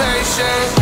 ocean